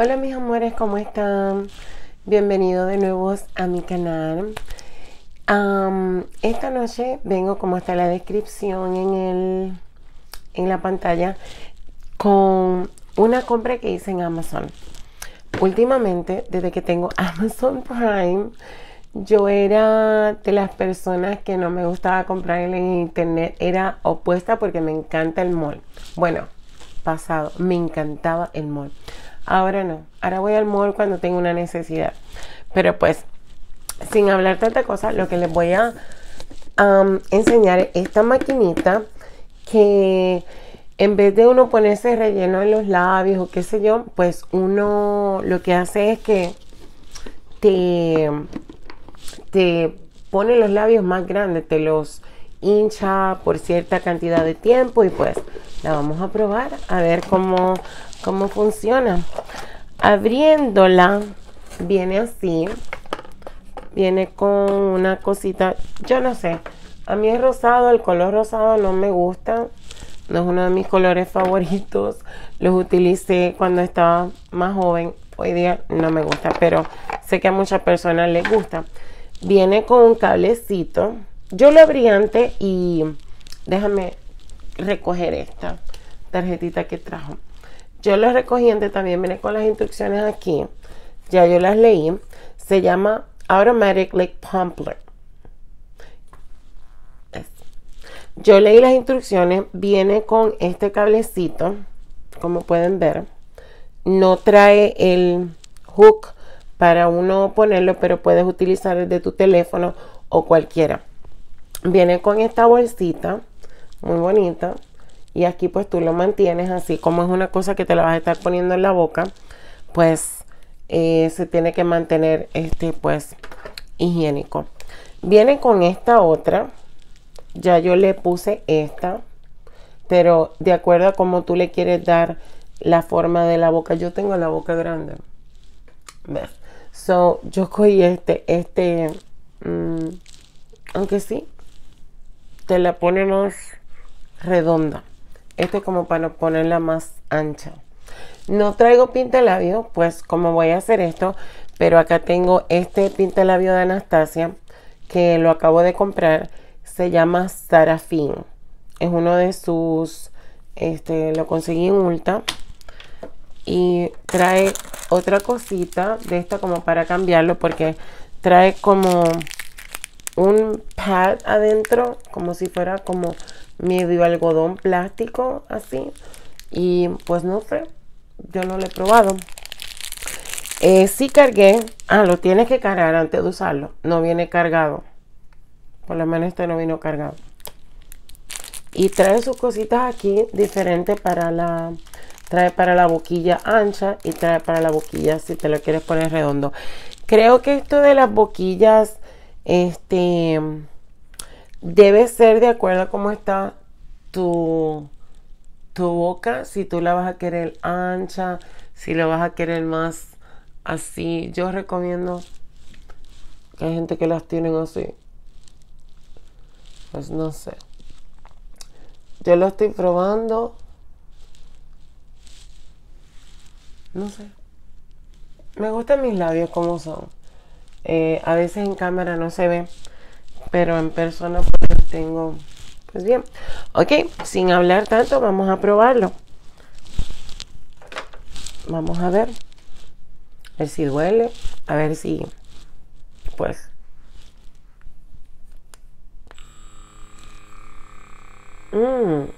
Hola mis amores, ¿cómo están? Bienvenidos de nuevo a mi canal. esta noche vengo, como está la descripción en, el, en la pantalla, con una compra que hice en Amazon. Últimamente, desde que tengo Amazon Prime, yo era de las personas que no me gustaba comprar en internet. Era opuesta porque me encanta el mall. Bueno, pasado, me encantaba el mall. Ahora no. Ahora voy al mall cuando tengo una necesidad. Pero pues, sin hablar tanta cosa, lo que les voy a enseñar es esta maquinita que en vez de uno ponerse relleno en los labios o qué sé yo, pues uno lo que hace es que te, te pone los labios más grandes, te los hincha por cierta cantidad de tiempo y pues la vamos a probar a ver cómo, cómo funciona. Abriéndola viene así, viene con una cosita, yo no sé, a mí es rosado, el color rosado no me gusta, no es uno de mis colores favoritos, los utilicé cuando estaba más joven, hoy día no me gusta, pero sé que a muchas personas les gusta. Viene con un cablecito, yo lo abrí antes y déjame recoger esta tarjetita que trajo. Yo lo recogí antes también, viene con las instrucciones aquí. Ya yo las leí. Se llama Automatic Lake Pumpler. Yo leí las instrucciones. Viene con este cablecito, como pueden ver. No trae el hook para uno ponerlo, pero puedes utilizar el de tu teléfono o cualquiera. Viene con esta bolsita, muy bonita. Y aquí pues tú lo mantienes así, como es una cosa que te la vas a estar poniendo en la boca, pues eh, se tiene que mantener este pues higiénico. Viene con esta otra, ya yo le puse esta, pero de acuerdo a cómo tú le quieres dar la forma de la boca, yo tengo la boca grande. ¿Ves? So, yo cogí este, este, mm, aunque sí, te la ponemos redonda. Este es como para ponerla más ancha. No traigo labio, pues como voy a hacer esto, pero acá tengo este labio de Anastasia que lo acabo de comprar. Se llama Sarafin. Es uno de sus, este, lo conseguí en Ulta. Y trae otra cosita de esta como para cambiarlo porque trae como un pad adentro, como si fuera como medio algodón plástico, así. Y pues no sé, yo no lo he probado. Eh, sí cargué, ah, lo tienes que cargar antes de usarlo, no viene cargado. Por lo menos este no vino cargado. Y trae sus cositas aquí diferentes para la trae para la boquilla ancha y trae para la boquilla si te lo quieres poner redondo. Creo que esto de las boquillas este debe ser de acuerdo a cómo está tu, tu boca, si tú la vas a querer ancha, si la vas a querer más así. Yo recomiendo que hay gente que las tienen así. Pues no sé. Yo lo estoy probando. No sé. Me gustan mis labios como son. Eh, a veces en cámara no se ve, pero en persona pues tengo, pues bien. Ok, sin hablar tanto, vamos a probarlo. Vamos a ver. A ver si duele, a ver si, pues... Mmm.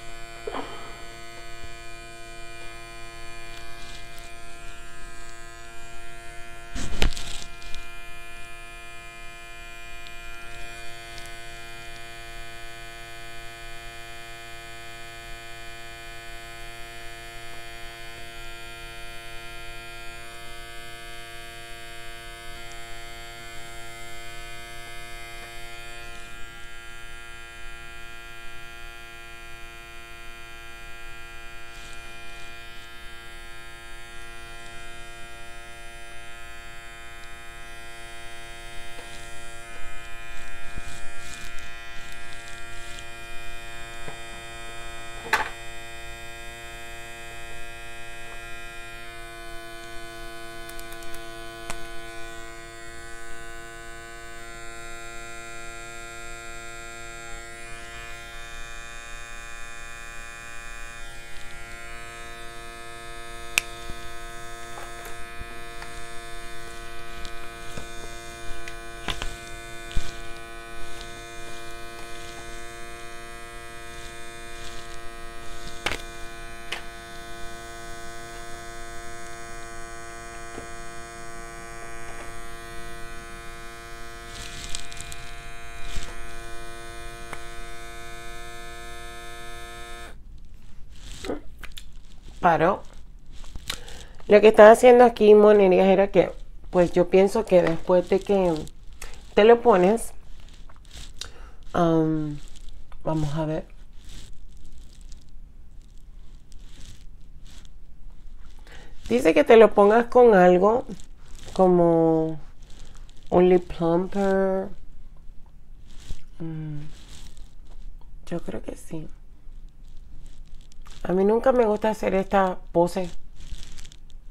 paró. Lo que estaba haciendo aquí, monerías, era que, pues yo pienso que después de que te lo pones, vamos a ver. Dice que te lo pongas con algo como un lip plumper. Mm, yo creo que sí. A mí nunca me gusta hacer esta pose.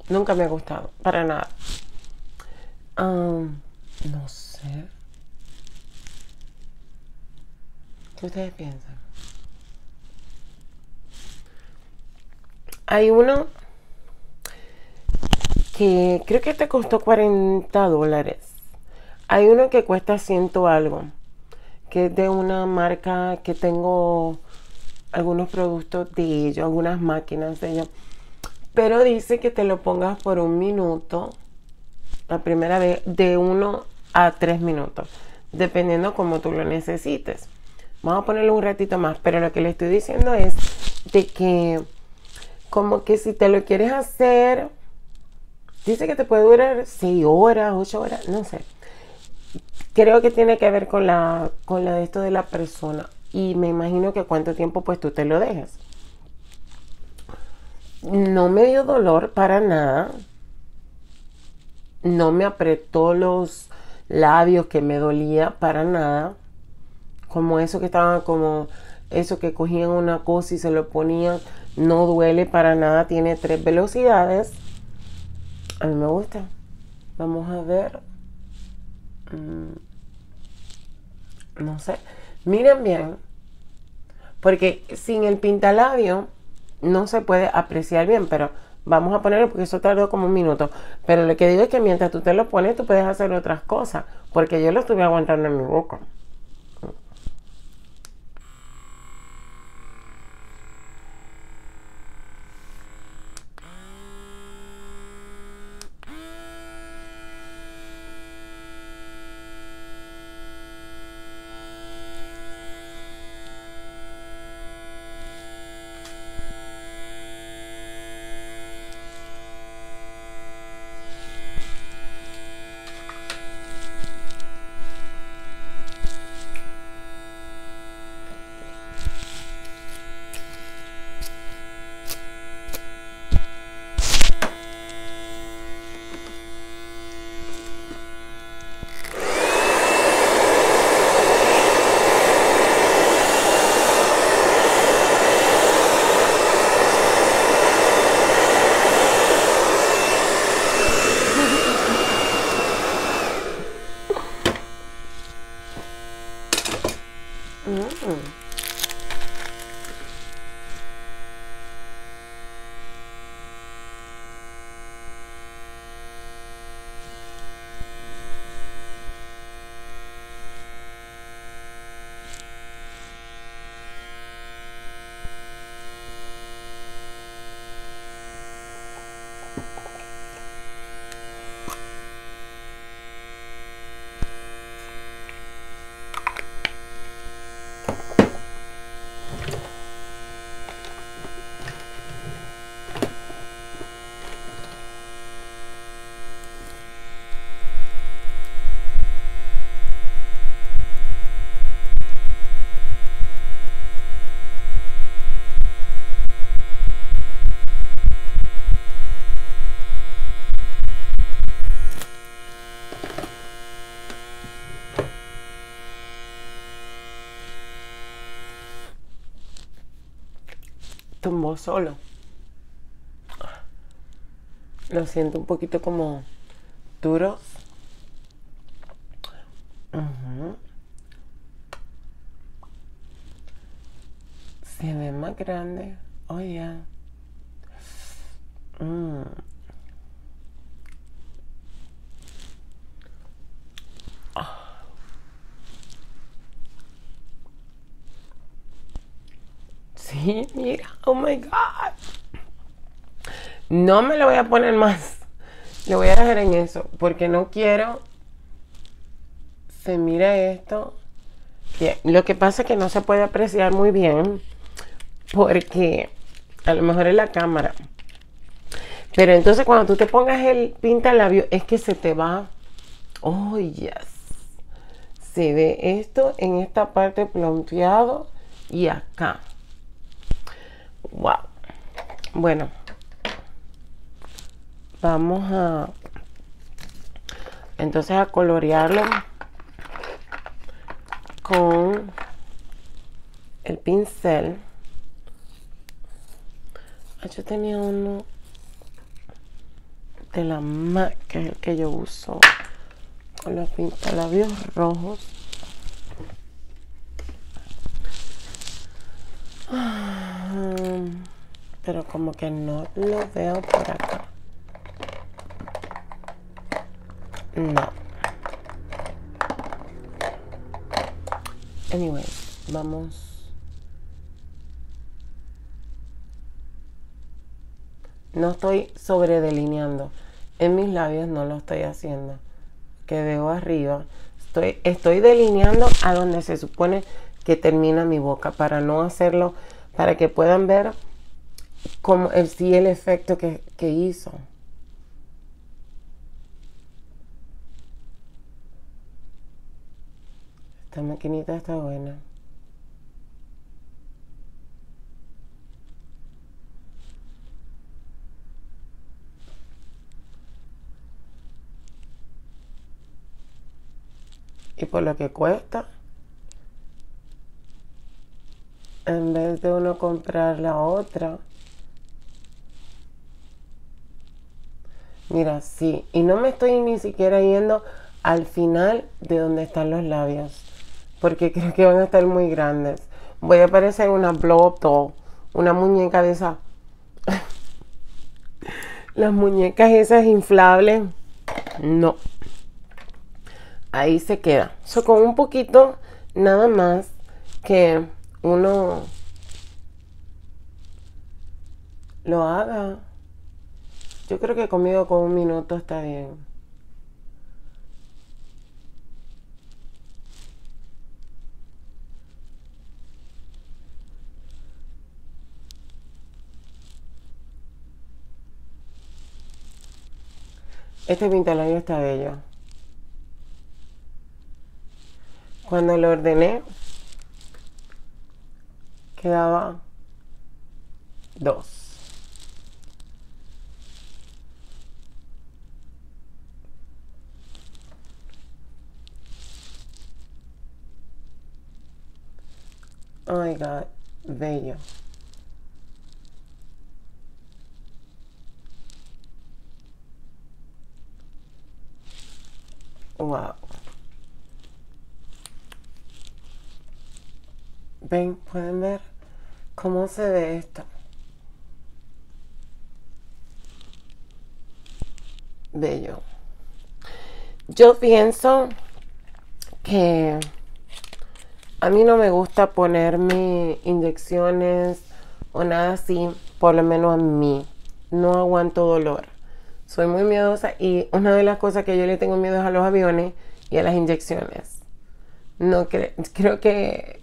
Nunca me ha gustado, para nada. Um, no sé. ¿Qué ustedes piensan? Hay uno que creo que te costó 40 dólares. Hay uno que cuesta ciento algo, que es de una marca que tengo algunos productos de ellos, algunas máquinas de ellos. Pero dice que te lo pongas por un minuto, la primera vez, de uno a tres minutos, dependiendo como tú lo necesites. Vamos a ponerlo un ratito más, pero lo que le estoy diciendo es de que como que si te lo quieres hacer, dice que te puede durar seis horas, ocho horas, no sé. Creo que tiene que ver con la, con la de esto de la persona y me imagino que cuánto tiempo pues tú te lo dejas. No me dio dolor para nada. No me apretó los labios que me dolía para nada. Como eso que estaba como eso que cogían una cosa y se lo ponían. No duele para nada. Tiene tres velocidades. A mí me gusta. Vamos a ver. Mm. No sé. Miren bien, porque sin el pintalabio no se puede apreciar bien, pero vamos a ponerlo porque eso tardó como un minuto. Pero lo que digo es que mientras tú te lo pones, tú puedes hacer otras cosas, porque yo lo estuve aguantando en mi boca. Solo. Lo siento un poquito como duro. Se ve más grande. Oh, ya. Mm. Sí, oh my God. No me lo voy a poner más. Lo voy a dejar en eso porque no quiero. Se mira esto. Lo que pasa es que no se puede apreciar muy bien porque a lo mejor es la cámara. Pero entonces cuando tú te pongas el pinta labio es que se te va. Oh, yes. Se ve esto en esta parte plompeado y acá. Wow. Bueno. Vamos a entonces a colorearlo con el pincel. Ah, yo tenía uno de la MAC, que es el que yo uso con los pintalabios rojos. Ah, pero como que no lo veo por acá. No. Anyway, vamos. No estoy sobre delineando. En mis labios no lo estoy haciendo. Que veo arriba. Estoy, estoy delineando a donde se supone que termina mi boca para no hacerlo, para que puedan ver como el sí el efecto que, que hizo. Esta maquinita está buena. Y por lo que cuesta, en vez de uno comprar la otra, mira, sí, y no me estoy ni siquiera yendo al final de donde están los labios porque creo que van a estar muy grandes. Voy a parecer una blow doll, una muñeca de esas. Las muñecas esas inflables, no. Ahí se queda. So, con un poquito, nada más que uno lo haga. Yo creo que conmigo con un minuto está bien. Este pintalabio está bello. Cuando lo ordené, quedaba dos. Oh my bello. Wow. Ven, pueden ver cómo se ve esto. Bello. Yo pienso que a mí no me gusta ponerme inyecciones o nada así, por lo menos a mí. No aguanto dolor. Soy muy miedosa y una de las cosas que yo le tengo miedo es a los aviones y a las inyecciones. No creo que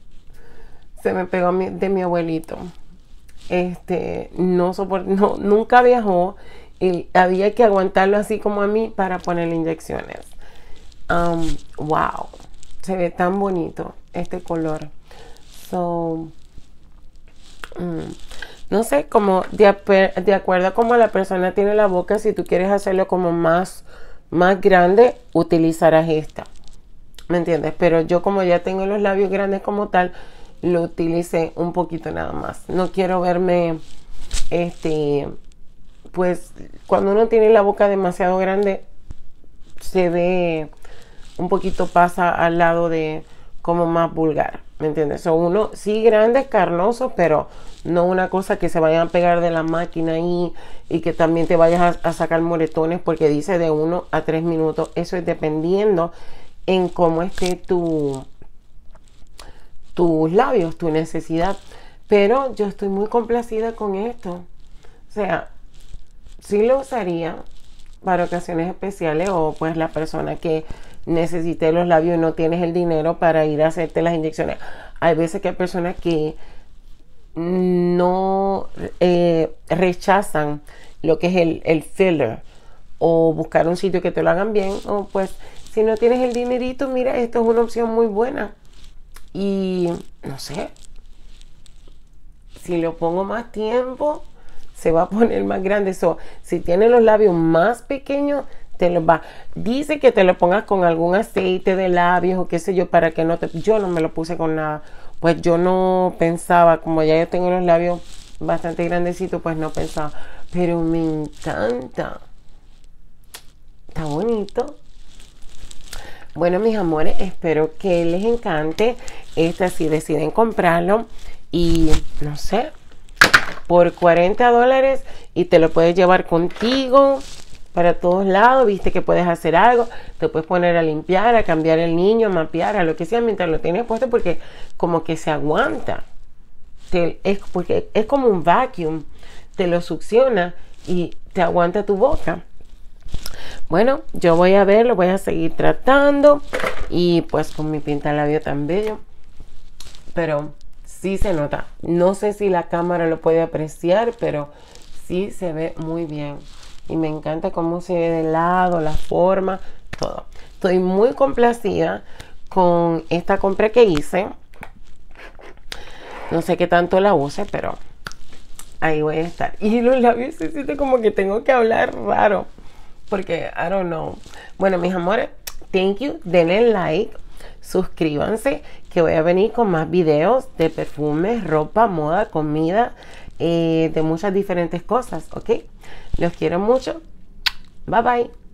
se me pegó de mi abuelito. Este, no no, nunca viajó y había que aguantarlo así como a mí para ponerle inyecciones. Um, wow, se ve tan bonito este color. So, mm, no sé, como de, acuerdo a cómo la persona tiene la boca, si tú quieres hacerlo como más, más grande, utilizarás esta. ¿Me entiendes? Pero yo como ya tengo los labios grandes como tal, lo utilicé un poquito nada más. No quiero verme, este, pues cuando uno tiene la boca demasiado grande, se ve un poquito pasa al lado de como más vulgar. ¿Me entiendes? Son uno, sí, grandes, carnosos, pero no una cosa que se vayan a pegar de la máquina ahí y que también te vayas a, sacar moretones porque dice de uno a tres minutos. Eso es dependiendo en cómo esté tu, tus labios, tu necesidad. Pero yo estoy muy complacida con esto. O sea, sí lo usaría para ocasiones especiales o pues la persona que necesite los labios y no tienes el dinero para ir a hacerte las inyecciones. Hay veces que hay personas que no eh, rechazan lo que es el, el filler o buscar un sitio que te lo hagan bien o pues si no tienes el dinerito mira esto es una opción muy buena y no sé si lo pongo más tiempo se va a poner más grande. Eso si tienes los labios más pequeños te lo va dice que te lo pongas con algún aceite de labios o qué sé yo para que no te yo no me lo puse con nada. Pues yo no pensaba como ya yo tengo los labios bastante grandecitos pues no pensaba. Pero me encanta. Está bonito bueno mis amores espero que les encante este si deciden comprarlo y no sé por 40 dólares y te lo puedes llevar contigo para todos lados, viste que puedes hacer algo, te puedes poner a limpiar, a cambiar el niño, a mapear, a lo que sea mientras lo tienes puesto porque como que se aguanta. es, porque es como un vacuum, te lo succiona y te aguanta tu boca. Bueno, yo voy a ver, lo voy a seguir tratando y pues con mi pinta labio tan bello. Pero sí se nota. No sé si la cámara lo puede apreciar, pero sí se ve muy bien. Y me encanta cómo se ve de lado, la forma, todo. Estoy muy complacida con esta compra que hice. No sé qué tanto la use, pero ahí voy a estar. Y los labios se siente como que tengo que hablar raro. Porque, I don't know. Bueno, mis amores, thank you. Denle like suscríbanse que voy a venir con más videos de perfumes, ropa, moda, comida, eh, de muchas diferentes cosas, ¿ok? Los quiero mucho. Bye bye.